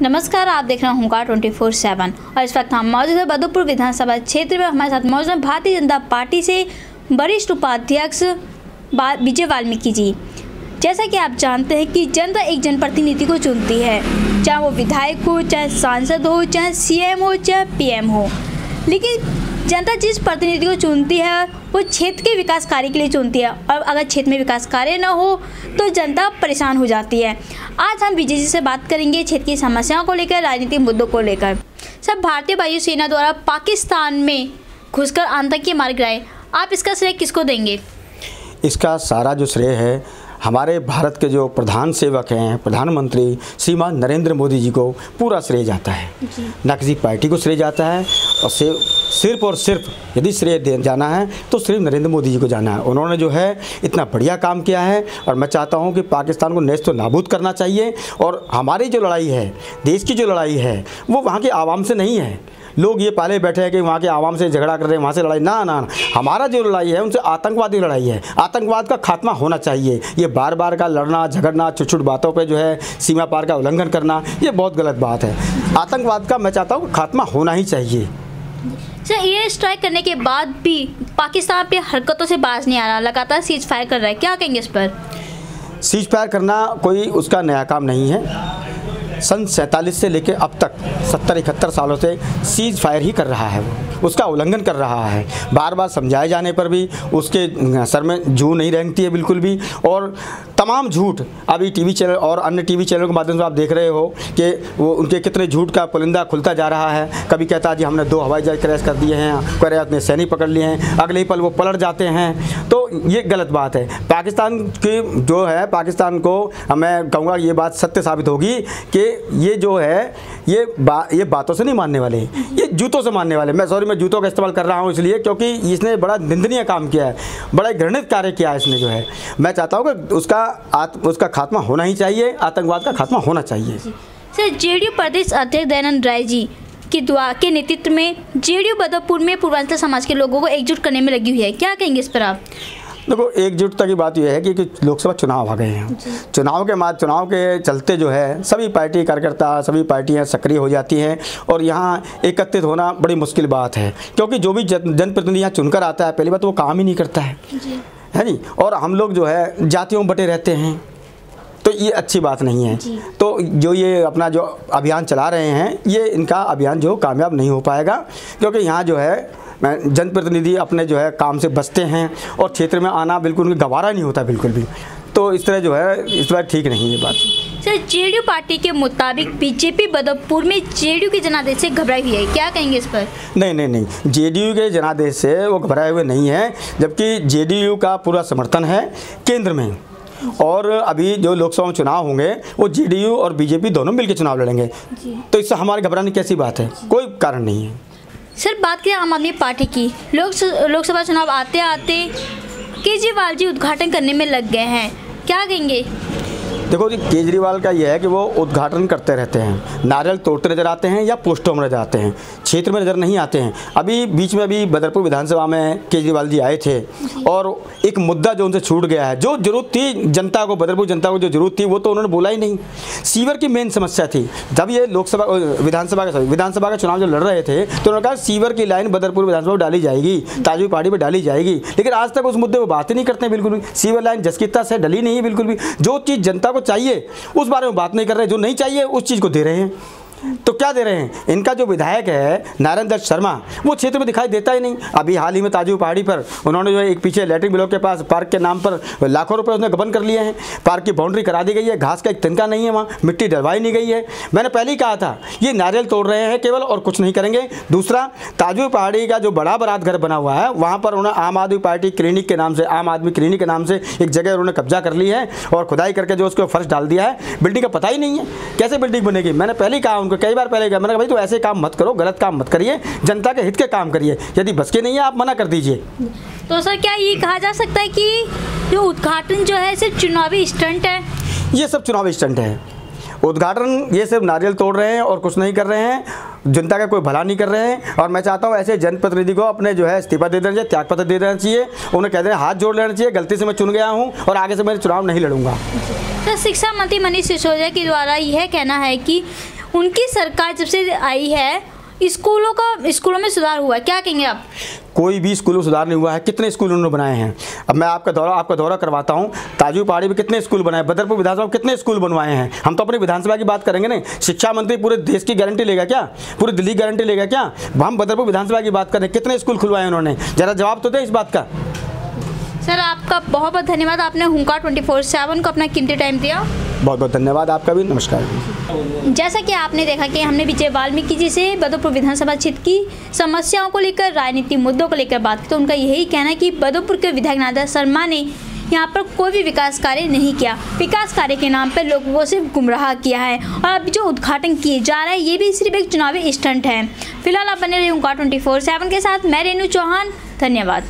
नमस्कार, आप देख रहे हैं होमकार ट्वेंटी फोर सेवन। और इस वक्त हम मौजूद है बदुपुर विधानसभा क्षेत्र में। हमारे साथ मौजूद है भारतीय जनता पार्टी से वरिष्ठ उपाध्यक्ष विजय वाल्मीकि जी। जैसा कि आप जानते हैं कि जनता एक जनप्रतिनिधि को चुनती है। चाहे वो विधायक हो, चाहे सांसद हो, चाहे सीएम हो, चाहे पीएम हो। लेकिन जनता जिस प्रतिनिधि को चुनती है वो क्षेत्र के विकास कार्य के लिए चुनती है। और अगर क्षेत्र में विकास कार्य न हो तो जनता परेशान हो जाती है। आज हम जी से बात करेंगे क्षेत्र की समस्याओं को लेकर राजनीतिक मुद्दों को लेकर। सब भारतीय वायुसेना द्वारा पाकिस्तान में घुसकर आतंकी मार गिराए। आप इसका श्रेय किसको देंगे? इसका सारा जो श्रेय है हमारे भारत के जो प्रधान सेवक हैं प्रधानमंत्री श्रीमान नरेंद्र मोदी जी को पूरा श्रेय जाता है। न किसी पार्टी को श्रेय जाता है और सिर्फ़ सिर्फ़ और सिर्फ़ यदि श्रेय जाना है तो सिर्फ़ नरेंद्र मोदी जी को जाना है। उन्होंने जो है, इतना बढ़िया काम किया है, और मैं चाहता हूँ कि पाकिस्तान को नेस्त नाबूद करना चाहिए, और हमारी जो लड़ाई है, देश की जो लड़ाई है, वो वहाँ के आवाम से नहीं है। लोग ये पहले बैठे हैं कि वहाँ के आवाम से झगड़ा कर रहे हैं, वहाँ से लड़ाई, ना ना हमारा जो लड़ाई है, उनसे आतंकवादी लड़ाई है। आतंकवाद का खात्मा होना चाहिए। ये बार बार का लड़ना, झगड़ना छुट छुट बातों पे जो है, सीमा पार का उल्लंघन करना, ये बहुत गलत बात है। आतंकवाद का मैं चाहता हूँ खात्मा होना ही चाहिए। सर एयर स्ट्राइक करने के बाद भी पाकिस्तान अपनी हरकतों से बाज नहीं आ रहा, लगातार सीज फायर कर रहा है। क्या कहेंगे इस पर? सीज फायर करना कोई उसका नया काम नहीं है। सन सैंतालीस से लेकर अब तक, सत्तर, इकहत्तर सालों से सीज फायर ही कर रहा है वो। उसका उल्लंघन कर रहा है। बार बार समझाए जाने पर भी उसके सर में जू नहीं रेंगती है बिल्कुल भी। और तमाम झूठ अभी टीवी चैनल और अन्य टीवी चैनल के माध्यम से आप देख रहे हो कि वो उनके कितने झूठ का पुलिंदा खुलता जा रहा है। कभी कहता है, जी हमने दो हवाई जहाज़ क्रैश कर दिए हैं रहे अपने सैनिक पकड़ लिए हैं, अगले ही पल वो पलट जाते हैं। तो ये गलत बात है। पाकिस्तान की जो है पाकिस्तान को मैं कहूँगा ये बात सत्य साबित होगी कि ये जो है ये बा, ये बातों से नहीं मानने वाले। ये जूतों से मानने वाले। मैं सॉरी मैं जूतों का इस्तेमाल कर रहा हूँ इसलिए क्योंकि इसने बड़ा निंदनीय काम किया है। बड़ा घृणित कार्य किया है इसने जो है। मैं चाहता हूँ कि उसका आत्म उसका खात्मा होना ही चाहिए आतंकवाद का खात्मा होना चाहिए। सर जेडीयू प्रदेश अध्यक्ष दयानंद राय जी की दुआ के नेतृत्व में जेडीयू बदरपुर में पूर्वांचल समाज के लोगों को एकजुट करने में लगी हुई है। क्या कहेंगे इस पर आप? देखो एकजुटता की बात यह है कि, कि लोकसभा चुनाव आ गए हैं। चुनाव के बाद चुनाव के चलते जो है सभी पार्टी कार्यकर्ता सभी पार्टियाँ सक्रिय हो जाती हैं और यहाँ एकत्रित होना बड़ी मुश्किल बात है। क्योंकि जो भी जन जनप्रतिनिधि यहाँ चुनकर आता है पहली बात तो वो काम ही नहीं करता है। है जी और हम लोग जो है जातियों में बटे रहते हैं। तो ये अच्छी बात नहीं है। तो जो ये अपना जो अभियान चला रहे हैं ये इनका अभियान जो कामयाब नहीं हो पाएगा क्योंकि यहाँ जो है जनप्रतिनिधि अपने जो है काम से बचते हैं और क्षेत्र में आना बिल्कुल उनकी गवारा नहीं होता बिल्कुल भी। तो इस तरह जो है इस बार ठीक नहीं है बात। सर जेडीयू पार्टी के मुताबिक बीजेपी बदरपुर में जेडीयू के जनादेश से घबराई हुई है। क्या कहेंगे इस पर? नहीं नहीं नहीं। जेडीयू के जनादेश से वो घबराए हुए नहीं है जबकि जेडीयू का पूरा समर्थन है केंद्र में। और अभी जो लोकसभा में चुनाव होंगे वो जेडीयू और बीजेपी दोनों मिलकर चुनाव लड़ेंगे। तो इससे हमारे घबराने की कैसी बात है? कोई कारण नहीं है। सर, बात करें आम आदमी पार्टी की। लोक लोकसभा चुनाव आते आते केजरीवाल जी उद्घाटन करने में लग गए हैं। क्या कहेंगे? देखो जी केजरीवाल का यह है कि वो उद्घाटन करते रहते हैं। नारियल तोड़ते नज़र आते हैं या पोस्टों में नज़र आते हैं? क्षेत्र में नज़र नहीं आते हैं। अभी बीच में अभी बदरपुर विधानसभा में केजरीवाल जी आए थे और एक मुद्दा जो उनसे छूट गया है, जो ज़रूरत थी जनता को, बदरपुर जनता को जो ज़रूरत थी, वो तो उन्होंने बोला ही नहीं। सीवर की मेन समस्या थी। जब ये लोकसभा विधानसभा का विधानसभा का चुनाव जो लड़ रहे थे तो उन्होंने कहा सीवर की लाइन बदरपुर विधानसभा में डाली जाएगी ताजवी पहाड़ी पर डाली जाएगी। लेकिन आज तक उस मुद्दे पर बात ही नहीं करते बिल्कुल भी। सीवर लाइन जसकिता से डली नहीं है बिल्कुल भी। जो चीज़ जनता को चाहिए, उस बारे में बात नहीं कर रहे, जो नहीं चाहिए, उस चीज़ को दे रहे हैं। तो क्या दे रहे हैं? इनका जो विधायक है, नारायण दत्त शर्मा, वो क्षेत्र में दिखाई देता ही नहीं। अभी हाल ही में ताजू पहाड़ी पर उन्होंने जो एक पीछे लैट्रिन ब्लॉक के पास पार्क के नाम पर लाखों रुपए उसने गबन कर लिए हैं। पार्क की बाउंड्री करा दी गई है, घास का एक तिनका नहीं है वहाँ, मिट्टी डलवाई नहीं गई है। मैंने पहले ही कहा था, ये नारियल तोड़ रहे हैं केवल और कुछ नहीं करेंगे। दूसरा, ताजू पहाड़ी का जो बड़ा बारात घर बना हुआ है, वहाँ पर उन्होंने आम आदमी पार्टी क्लिनिक के नाम से, आम आदमी क्लिनिक के नाम से एक जगह उन्होंने कब्जा कर ली है और खुदाई करके जो उसको फर्श डाल दिया है। बिल्डिंग का पता ही नहीं है, कैसे बिल्डिंग बनेगी? मैंने पहले ही कहा उनको कई बार पहले कहा मैंने कहा भाई तो ऐसे काम मत करो गलत काम मत करिए जनता के हित के काम करिए यदि बस के नहीं है आप मना कर दीजिए। तो सर क्या ये कहा जा सकता है कि जो उद्घाटन जो है सिर्फ़ चुनावी स्टंट है? ये सब चुनावी स्टंट है। उद्घाटन ये सिर्फ़ नारियल तोड़ रहे हैं और कुछ नहीं कर रहे हैं जनता का कोई भला नहीं कर रहे हैं और मैं चाहता हूँ ऐसे जनप्रतिनिधि को अपने जो है इस्तीफा दे देना चाहिए त्यागपत्र दे देना चाहिए उन्हें कह देना हाथ जोड़ लेना चाहिए गलती से मैं चुन गया हूँ और आगे से मैं चुनाव नहीं लड़ूँगा। तो शिक्षा मंत्री मनीष सिसोदिया के द्वारा यह कहना है कि उनकी सरकार जब से आई है स्कूलों का स्कूलों में सुधार हुआ है। क्या कहेंगे आप? कोई भी स्कूल में सुधार नहीं हुआ है। कितने स्कूल उन्होंने बनाए हैं? अब मैं आपका दौरा आपका दौरा करवाता हूँ। ताजू पहाड़ी में कितने स्कूल बनाए बदरपुर विधानसभा में कितने स्कूल बनवाए हैं? हम तो अपने विधानसभा की बात करेंगे ना। शिक्षा मंत्री पूरे देश की गारंटी लेगा क्या? पूरी दिल्ली गारंटी लेगा क्या? हम बदरपुर विधानसभा की बात करें कितने स्कूल खुलवाए उन्होंने? जरा जवाब तो दे इस बात का। सर आपका बहुत बहुत धन्यवाद। आपने हुंकार ट्वेंटी फोर सेवन को अपना कीमती टाइम दिया। बहुत बहुत धन्यवाद आपका भी, नमस्कार। जैसा कि आपने देखा कि हमने विजय वाल्मीकि जी से बदोपुर विधानसभा क्षेत्र की समस्याओं को लेकर, राजनीतिक मुद्दों को लेकर बात की तो उनका यही कहना है कि बदोपुर के विधायक नादा शर्मा ने यहाँ पर कोई भी विकास कार्य नहीं किया। विकास कार्य के नाम पर लोगों को सिर्फ़ गुमराह किया है और अब जो उद्घाटन किए जा रहा है, ये भी सिर्फ़ एक चुनावी स्टंट है। फ़िलहाल आप बने रहे उनका ट्वेंटी फोर सेवन के साथ, मैं रेनू चौहान, धन्यवाद।